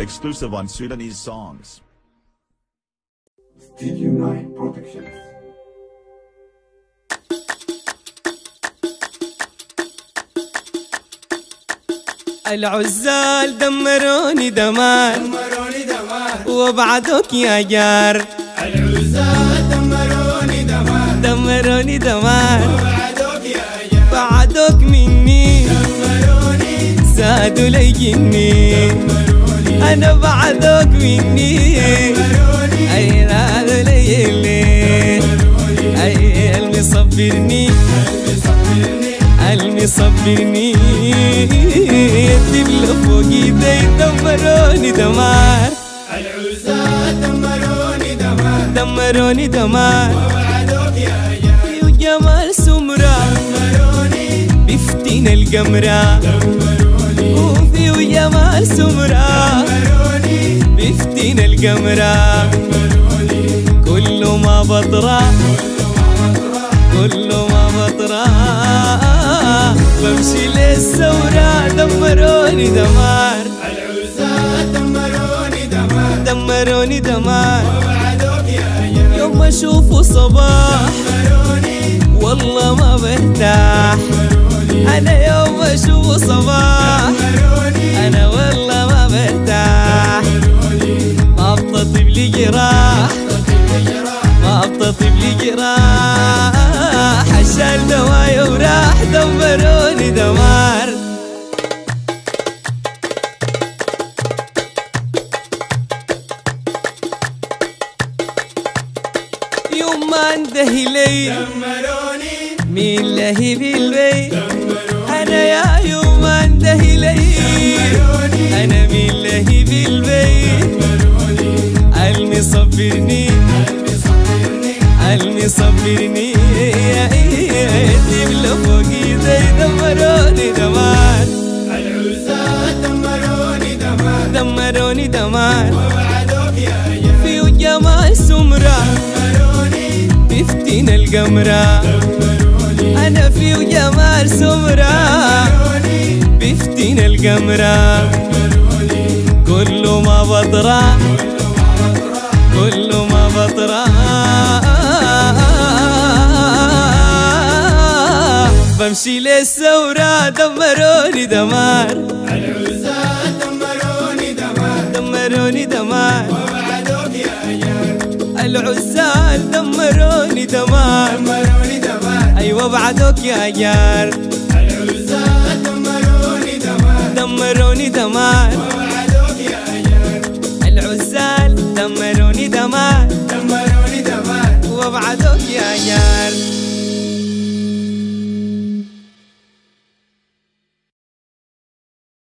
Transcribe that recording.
Exclusive on Sudanese songs. Studio 9 Productions. العزال دمروني دمار دمروني دمار. وابعدوك يا جار. العزال دمروني دمار. دمروني دمار وعدوك يا جار. بعدوك مني. دمروني. زادوا لي جني. دمروني أنا بعدوك مني. اي زادوا لي اللي؟ اي قلبي صبرني؟ قلبي صبرني. قلبي صبرني يدي فوق ايدي دمروني دمار. العزال دمروني دمار. دمروني دمار وعدوك يا جار وجمال سمرة. دمروني بفتين القمرة دمروني وفي سمرة. دمروني بفتين القمرة. كل ما بطرة. كل ما بطرة. بمشي للثورة دمروني دمار. العزال دمروني دمار. دمروني دمار يوم أشوفه صباح والله ما برتاح. أنا يوم أشوفه صباح أنا والله بتطيب لي جراح شال دوايا وراح دمروني دمار. يوم ما انتهي لي دمروني. مين لهي بالبيت دمروني. أنا يا يوم ما انتهي لي أنا مين لهي بالبيت دمروني. دمروني دمروني دمروني دمار وعدوك يا جار في دمروني القمرة دمروني أنا في جمال سمرة دمروني بفتين القمرة دمروني كل ما بطرة كل ما بطرة بمشي للثورة دمروني دمار. العزال دمروني دمار. دمروني دمار وعدوك يا جار العزال دمروني دمار. دمروني دمار أيوه بعدوك يا جار العزال دمروني دمار. دمروني دمار وعدوك يا جار العزال